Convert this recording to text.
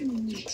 うん。